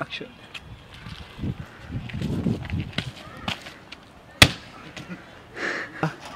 Action. Uh.